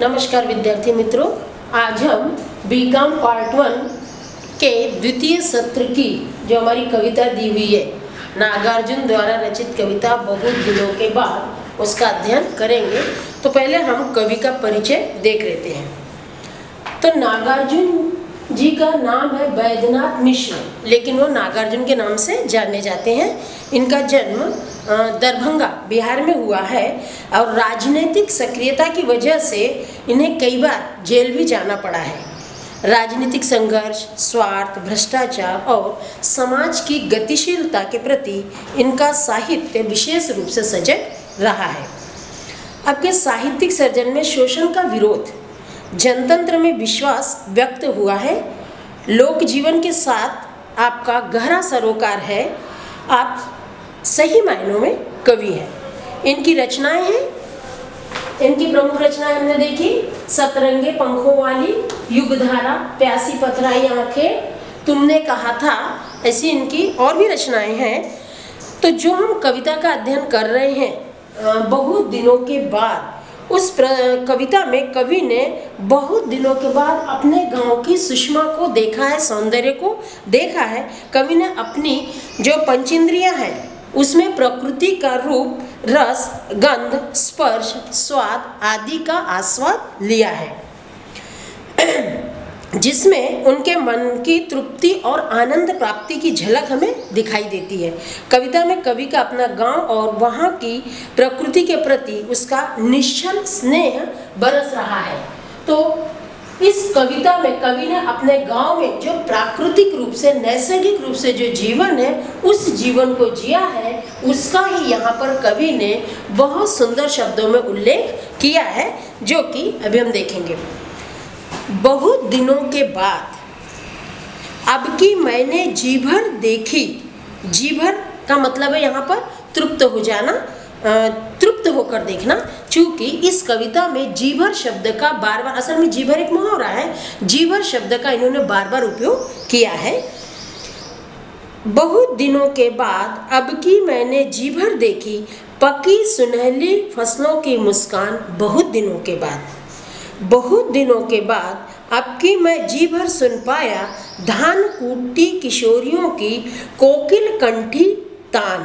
नमस्कार विद्यार्थी मित्रों, आज हम बीकॉम पार्ट वन के द्वितीय सत्र की जो हमारी कविता दी हुई है, नागार्जुन द्वारा रचित कविता बहुत दिनों के बाद उसका अध्ययन करेंगे। तो पहले हम कवि का परिचय देख लेते हैं। तो नागार्जुन जी का नाम है बैद्यनाथ मिश्र, लेकिन वो नागार्जुन के नाम से जाने जाते हैं। इनका जन्म दरभंगा, बिहार में हुआ है और राजनीतिक सक्रियता की वजह से इन्हें कई बार जेल भी जाना पड़ा है। राजनीतिक संघर्ष, स्वार्थ, भ्रष्टाचार और समाज की गतिशीलता के प्रति इनका साहित्य विशेष रूप से सजग रहा है। आपके साहित्यिक सर्जन में शोषण का विरोध जनतंत्र में विश्वास व्यक्त हुआ है। लोक जीवन के साथ आपका गहरा सरोकार है। आप सही मायनों में कवि हैं। इनकी रचनाएँ हैं। इनकी प्रमुख रचनाएँ हमने देखी। सतरंगे पंखों वाली, युगधारा, प्यासी पथराई आँखें। तुमने कहा था, ऐसी इनकी और भी रचनाएँ हैं। तो जो हम कविता का अध्ययन कर रहे हैं बहुत दिनों के बाद उस कविता में कवि ने बहुत दिनों के बाद अपने गाँव की सुषमा को देखा है, सौंदर्य को देखा है। कवि ने अपनी जो पंचेंद्रियाँ हैं, उसमें प्रकृति का रूप, रस, गंध, स्पर्श, स्वाद आदि का आस्वाद लिया है। जिसमें उनके मन की तृप्ति और आनंद प्राप्ति की झलक हमें दिखाई देती है। कविता में कवि का अपना गाँव और वहाँ की प्रकृति के प्रति उसका निश्चल स्नेह बरस रहा है। तो इस कविता में कवि ने अपने गाँव में जो प्राकृतिक रूप से, नैसर्गिक रूप से जो जीवन है, उस जीवन को जिया है, उसका ही यहाँ पर कवि ने बहुत सुंदर शब्दों में उल्लेख किया है, जो कि अभी हम देखेंगे। बहुत दिनों के बाद। अब की मैंने जी भर देखी जी भर का मतलब है यहाँ पर तृप्त हो जाना तृप्त होकर देखना चूँकि इस कविता में जी भर शब्द का बार बार असल में जी भर एक मुहावरा है जी भर शब्द का इन्होंने बार बार उपयोग किया है। बहुत दिनों के बाद, अब की मैंने जी भर देखी, पकी सुनहली फ़सलों की मुस्कान बहुत दिनों के बाद। बहुत दिनों के बाद अब की मैं जी भर सुन पाया धान कूटती किशोरियों की कोकिल कंठी तान।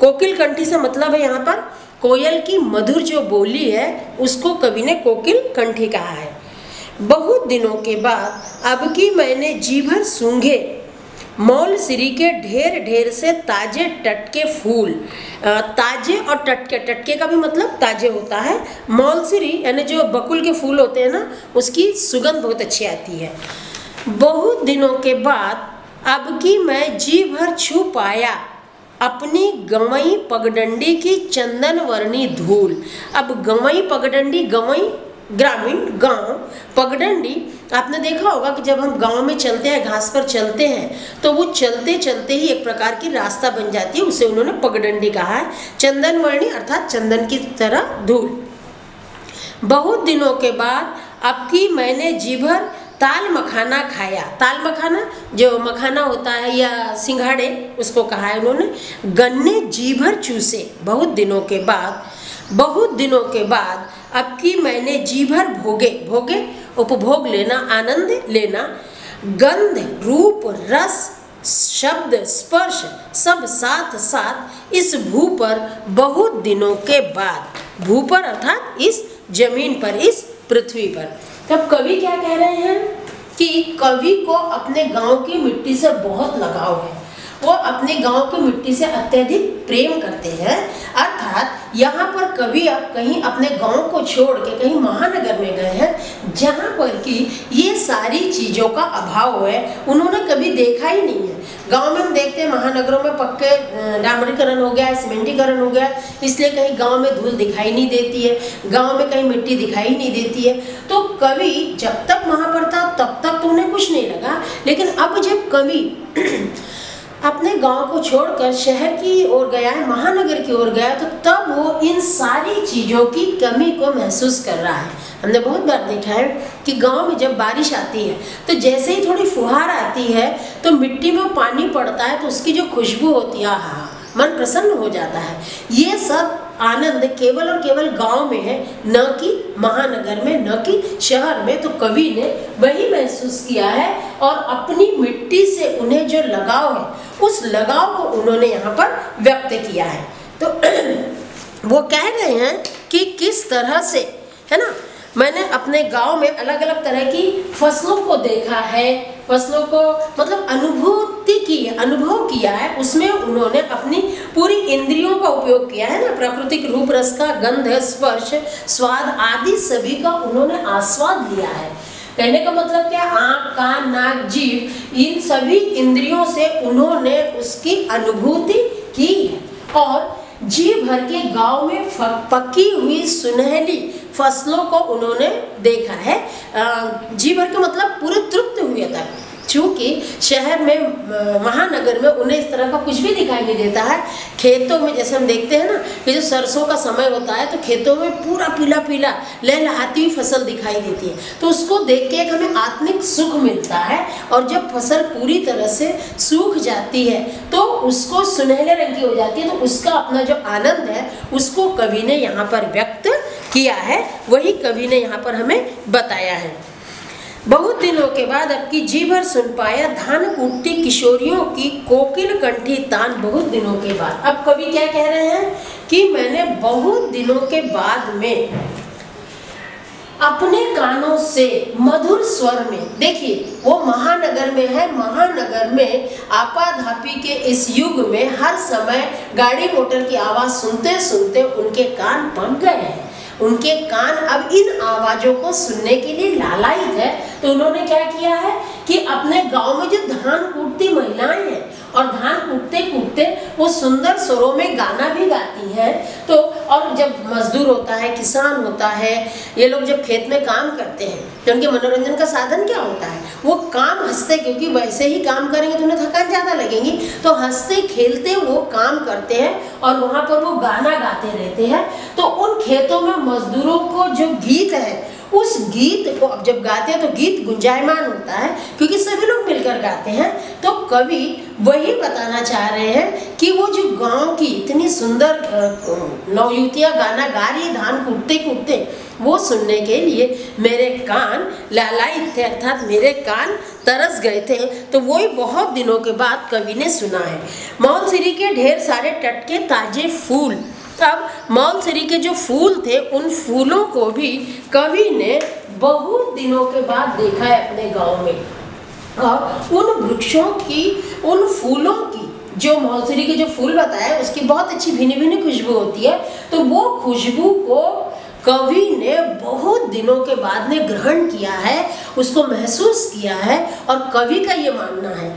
कोकिल कंठी से मतलब है यहाँ पर कोयल की मधुर जो बोली है, उसको कवि ने कोकिल कंठी कहा है। बहुत दिनों के बाद अब की मैंने जी भर सूंघे मौल सिरी के ढेर ढेर से ताजे टटके फूल। ताजे और टटके। टटके का भी मतलब ताजे होता है। मौल सिरी, यानी जो बकुल के फूल होते हैं ना, उसकी सुगंध बहुत अच्छी आती है। बहुत दिनों के बाद, अब की मैं जी भर छू पाया अपनी गवई पगडंडी की चंदन वर्णी धूल। अब गवई पगडंडी गमई ग्रामीण गाँव पगडंडी, आपने देखा होगा कि जब हम गाँव में चलते हैं, घास पर चलते हैं तो वो चलते चलते ही एक प्रकार की रास्ता बन जाती है, उसे उन्होंने पगडंडी कहा है। चंदन वर्णी अर्थात चंदन की तरह धूल। बहुत दिनों के बाद अब की मैंने जी भर ताल मखाना खाया। ताल मखाना, जो मखाना होता है या सिंघाड़े, उसको कहा है उन्होंने। गन्ने जी भर चूसे। बहुत दिनों के बाद, बहुत दिनों के बाद अब की मैंने जी भर भोगे भोगे, उपभोग लेना, आनंद लेना, गंध, रूप, रस, शब्द, स्पर्श, सब साथ साथ इस भू पर बहुत दिनों के बाद, भू पर अर्थात इस ज़मीन पर, इस पृथ्वी पर। तब कवि क्या कह रहे हैं कि कवि को अपने गाँव की मिट्टी से बहुत लगाव है। वो अपने गाँव की मिट्टी से अत्यधिक प्रेम करते हैं। अर्थात यहाँ पर कवि आप कहीं अपने गाँव को छोड़ के कहीं महानगर में गए हैं, जहाँ पर कि ये सारी चीज़ों का अभाव है, उन्होंने कभी देखा ही नहीं है। गाँव में हम देखते हैं महानगरों में पक्के डामरीकरण हो गया है सीमेंटीकरण हो गया, इसलिए कहीं गाँव में धूल दिखाई नहीं देती है, गाँव में कहीं मिट्टी दिखाई नहीं देती है। तो कवि जब तक वहाँ पर था तब तक तो उन्हें कुछ नहीं लगा, लेकिन अब जब कवि अपने गाँव को छोड़कर शहर की ओर गया है, महानगर की ओर गया तो तब वो इन सारी चीज़ों की कमी को महसूस कर रहा है। हमने बहुत बार देखा है कि गाँव में जब बारिश आती है तो जैसे ही थोड़ी फुहार आती है तो मिट्टी में पानी पड़ता है तो उसकी जो खुशबू होती है हाँ मन प्रसन्न हो जाता है। ये सब आनंद केवल और केवल गाँव में है, न कि महानगर में, न कि शहर में। तो कवि ने वही महसूस किया है और अपनी मिट्टी से उन्हें जो लगाव है उस लगाव को उन्होंने यहाँ पर व्यक्त किया है। तो वो कह रहे हैं कि किस तरह से, है ना? मैंने अपने गाँव में अलग अलग तरह की फ़सलों को देखा है, फ़सलों को मतलब अनुभूति की, अनुभव किया है, उसमें उन्होंने अपनी पूरी इंद्रियों का उपयोग किया है ना? प्राकृतिक रूप, रस का गंध, स्पर्श, स्वाद आदि सभी का उन्होंने आस्वाद लिया है। कहने का मतलब क्या? आँख, कान, नाक जीव इन सभी इंद्रियों से उन्होंने उसकी अनुभूति की है। और जी भर के गाँव में पकी हुई सुनहली फ़सलों को उन्होंने देखा है। जी भर का मतलब पूरे तृप्त हुए तक चूँकि शहर में महानगर में उन्हें इस तरह का कुछ भी दिखाई नहीं देता है। खेतों में जैसे हम देखते हैं ना कि जो सरसों का समय होता है तो खेतों में पूरा पीला पीला लहलहाती हुई फ़सल दिखाई देती है। तो उसको देख के एक हमें आत्मिक सुख मिलता है, और जब फ़सल पूरी तरह से सूख जाती है तो उसको सुनहले रंग की हो जाती है तो उसका अपना जो आनंद है, उसको कवि ने यहाँ पर व्यक्त किया है, वही कवि ने यहाँ पर हमें बताया है। बहुत दिनों के बाद अब की जी भर सुन पाया धान कूटती किशोरियों की कोकिल कंठी तान बहुत दिनों के बाद। अब कवि क्या कह रहे हैं कि मैंने बहुत दिनों के बाद में अपने कानों से मधुर स्वर में, देखिए, वो महानगर में है, महानगर में आपाधापी के इस युग में हर समय गाड़ी मोटर की आवाज़ सुनते सुनते उनके कान पक गए हैं। उनके कान अब इन आवाज़ों को सुनने के लिए लालायित है। तो उन्होंने क्या किया है कि अपने गाँव में जो धान कूटती महिलाएँ हैं और धान कूटते कूटते वो सुंदर स्वरों में गाना भी गाती हैं। तो और जब मजदूर होता है, किसान होता है, ये लोग जब खेत में काम करते हैं तो उनके मनोरंजन का साधन क्या होता है? वो काम हँसते, क्योंकि वैसे ही काम करेंगे तो उन्हें थकान ज़्यादा लगेंगी। तो हँसते, खेलते वो काम करते हैं और वहाँ पर वो गाना गाते रहते हैं। तो खेतों में मजदूरों को जो गीत है, उस गीत को अब जब गाते हैं तो गीत गुंजायमान होता है, क्योंकि सभी लोग मिलकर गाते हैं। तो कवि वही बताना चाह रहे हैं कि वो जो गाँव की इतनी सुंदर नवयुतियाँ गाना गा रही धान कूटते कूटते, वो सुनने के लिए मेरे कान लालाई थे, अर्थात मेरे कान तरस गए थे। तो वही बहुत दिनों के बाद कवि ने सुना है। मौन सिरी के ढेर सारे टटके ताजे फूल तब मौलसरी के जो फूल थे, उन फूलों को भी कवि ने बहुत दिनों के बाद देखा है अपने गाँव में। और उन वृक्षों की, उन फूलों की, जो मौसरी के जो फूल बताए उसकी बहुत अच्छी भिन्न भिन्न खुशबू होती है। तो वो खुशबू को कवि ने बहुत दिनों के बाद में ग्रहण किया है, उसको महसूस किया है, और कवि का ये मानना है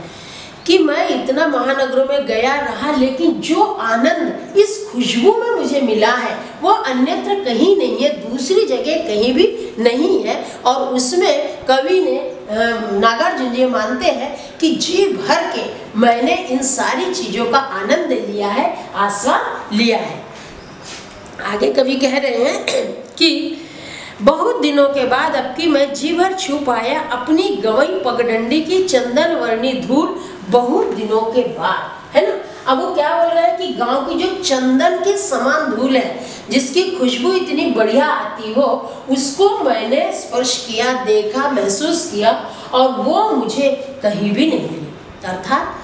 कि मैं इतना महानगरों में गया रहा, लेकिन जो आनंद इस खुशबू में मुझे मिला है। वो अन्यत्र कहीं नहीं है, दूसरी जगह कहीं भी नहीं है। और उसमें कवि ने नागार्जुन जी मानते हैं कि जी भर के मैंने इन सारी चीज़ों का आनंद लिया है, आस्वाद लिया है। आगे कवि कह रहे हैं कि बहुत दिनों के बाद अब की मैं जी भर छू पाया अपनी गवई पगडंडी की चंदन वर्णी धूल बहुत दिनों के बाद, है ना? अब वो क्या बोल रहा है कि गाँव की जो चंदन के समान धूल है, जिसकी खुशबू इतनी बढ़िया आती हो, उसको मैंने स्पर्श किया, देखा, महसूस किया, और वो मुझे कहीं भी नहीं मिली। अर्थात,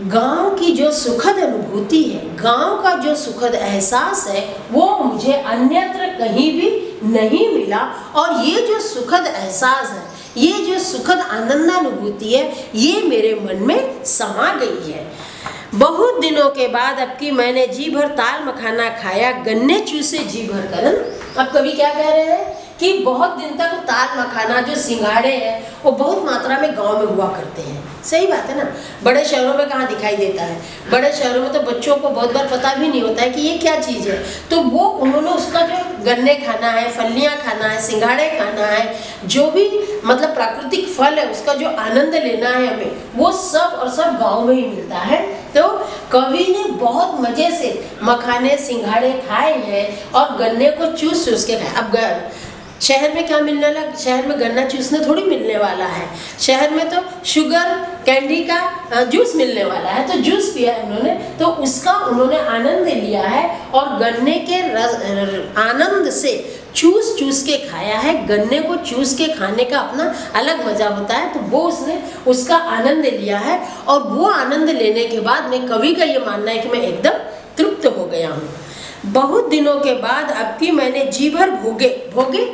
गाँव की जो सुखद अनुभूति है, गाँव का जो सुखद एहसास है, वो मुझे अन्यत्र कहीं भी नहीं मिला। और ये जो सुखद एहसास है, ये जो सुखद आनंदानुभूति है, ये मेरे मन में समा गई है। बहुत दिनों के बाद अब की मैंने जी भर ताल मखाना खाया, गन्ने चूसे जी भर कर अब कभी क्या कह रहे हैं? कि बहुत दिन तक ताल मखाना जो सिंगाड़े हैं, वो बहुत मात्रा में गाँव में हुआ करते हैं। सही बात है ना? बड़े शहरों में कहाँ दिखाई देता है? बड़े शहरों में तो बच्चों को बहुत बार पता भी नहीं होता है कि ये क्या चीज़ है। तो वो, उन्होंने उसका जो गन्ने खाना है, फलियाँ खाना है, सिंगाड़े खाना है, जो भी मतलब प्राकृतिक फल है, उसका जो आनंद लेना है हमें, वो सब और सब गाँव में ही मिलता है। तो कवि ने बहुत मज़े से मखाने सिंघाड़े खाए हैं और गन्ने को चूस चूस के खाए। अब शहर में क्या मिलने लग, शहर में गन्ना चूसने थोड़ी मिलने वाला है। शहर में तो शुगर कैंडी का जूस मिलने वाला है तो जूस पिया है उन्होंने तो उसका उन्होंने आनंद लिया है और गन्ने के आनंद से चूस चूस के खाया है। गन्ने को चूस के खाने का अपना अलग मज़ा होता है तो वो उसने, उसका आनंद लिया है और वो आनंद लेने के बाद में कवि का ये मानना है कि मैं एकदम तृप्त हो गया हूँ। बहुत दिनों के बाद अब की मैंने जी भर भोगे भोगे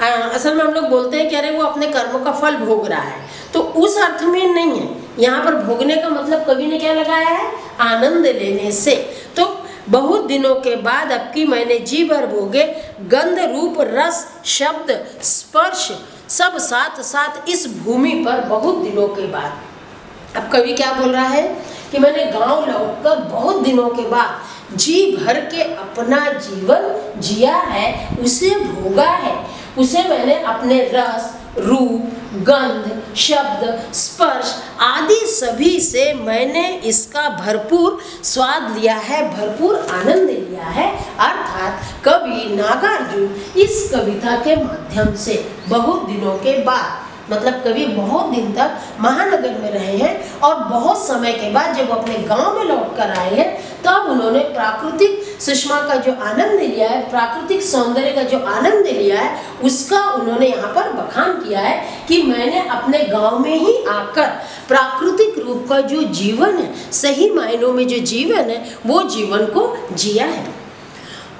आ, असल में हम लोग बोलते हैं कि अरे वो अपने कर्म का फल भोग रहा है। तो उस अर्थ में नहीं है। यहाँ पर भोगने का मतलब कवि ने क्या लगाया है? आनंद लेने से। तो बहुत दिनों के बाद अब की मैंने जी भर भोगे गंध रूप रस शब्द स्पर्श सब साथ साथ इस भूमि पर बहुत दिनों के बाद। अब कवि क्या बोल रहा है? कि मैंने गाँव लौटकर बहुत दिनों के बाद जी भर के अपना जीवन जिया है उसे भोगा है। उसे मैंने अपने रस, रूप, गंध, शब्द, स्पर्श आदि सभी से मैंने इसका भरपूर स्वाद लिया है, भरपूर आनंद लिया है। अर्थात कवि नागार्जुन इस कविता के माध्यम से बहुत दिनों के बाद मतलब कवि बहुत दिन तक महानगर में रहे हैं और बहुत समय के बाद जब अपने गाँव में लौट कर आए हैं, तब उन्होंने प्राकृतिक सुषमा का जो आनंद लिया है, प्राकृतिक सौंदर्य का जो आनंद लिया है, उसका उन्होंने यहाँ पर बखान किया है कि मैंने अपने गाँव में ही आकर प्राकृतिक रूप का जो जीवन है, सही मायनों में जो जीवन है, वो जीवन को जिया है।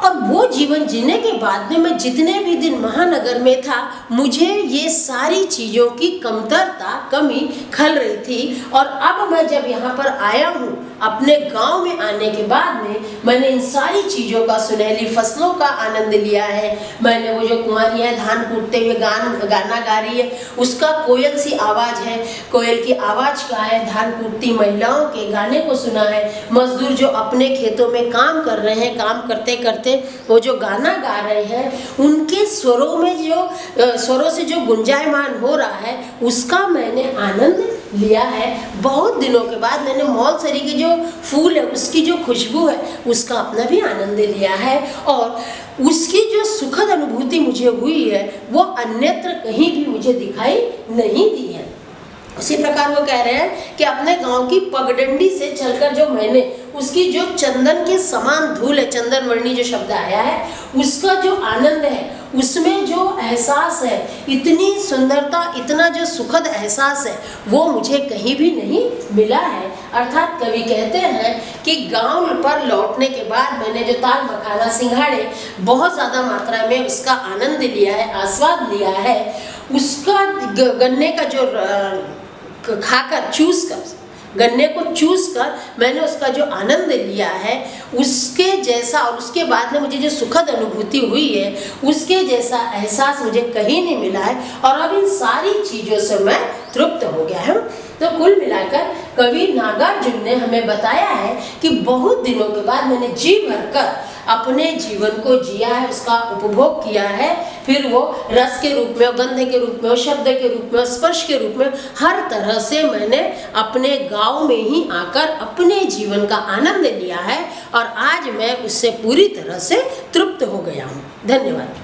और वो जीवन जीने के बाद में मैं जितने भी दिन महानगर में था, मुझे ये सारी चीज़ों की कमतरता, कमी खल रही थी। और अब मैं जब यहाँ पर आया हूँ अपने गाँव में आने के बाद में मैंने इन सारी चीज़ों का सुनहरी फ़सलों का आनंद लिया है। मैंने वो जो कुंवारी है, धान कूटते हुए गान, गाना गा रही है, उसका कोयल सी आवाज़ है। कोयल की आवाज़ का है, धान कूटती महिलाओं के गाने को सुना है। मजदूर जो अपने खेतों में काम कर रहे हैं, काम करते करते वो जो गाना गा रहे हैं, उनके स्वरों में जो स्वरों से जो गुंजायमान हो रहा है, उसका मैंने आनंद लिया है। बहुत दिनों के बाद मैंने मौलसरी के जो फूल है, उसकी जो खुशबू है, उसका अपना भी आनंद लिया है और उसकी जो सुखद अनुभूति मुझे हुई है, वो अन्यत्र कहीं भी मुझे दिखाई नहीं दी है। उसी प्रकार वो कह रहे हैं कि अपने गाँव की पगडंडी से चलकर जो मैंने, उसकी जो चंदन के समान धूल है चंदन वर्णी जो शब्द आया है, उसका जो आनंद है उसमें जो एहसास है, इतनी सुंदरता, इतना जो सुखद एहसास है, वो मुझे कहीं भी नहीं मिला है। अर्थात कवि कहते हैं कि गाँव पर लौटने के बाद मैंने जो ताल मखाना सिंघाड़े, बहुत ज़्यादा मात्रा में उसका आनंद लिया है, आस्वाद लिया है। उसका गन्ने का जो खाकर, चूस कर गन्ने को चूस कर मैंने उसका जो आनंद लिया है, उसके जैसा और उसके बाद में मुझे जो सुखद अनुभूति हुई है, उसके जैसा एहसास मुझे कहीं नहीं मिला है और अब इन सारी चीज़ों से मैं तृप्त हो गया हूँ। तो कुल मिलाकर कवि नागार्जुन ने हमें बताया है कि बहुत दिनों के बाद मैंने जी भर कर अपने जीवन को जिया है, उसका उपभोग किया है। फिर वो रस के रूप में, गंध के रूप में, शब्द के रूप में, स्पर्श के रूप में हर तरह से मैंने अपने गाँव में ही आकर अपने जीवन का आनंद लिया है और आज मैं उससे पूरी तरह से तृप्त हो गया हूँ। धन्यवाद।